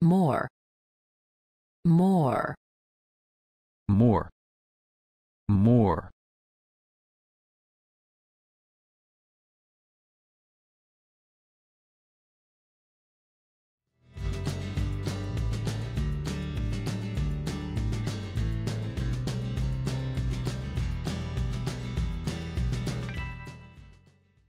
more more more more